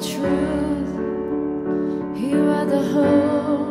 truth. You are the hope.